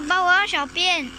爸爸，我要小便。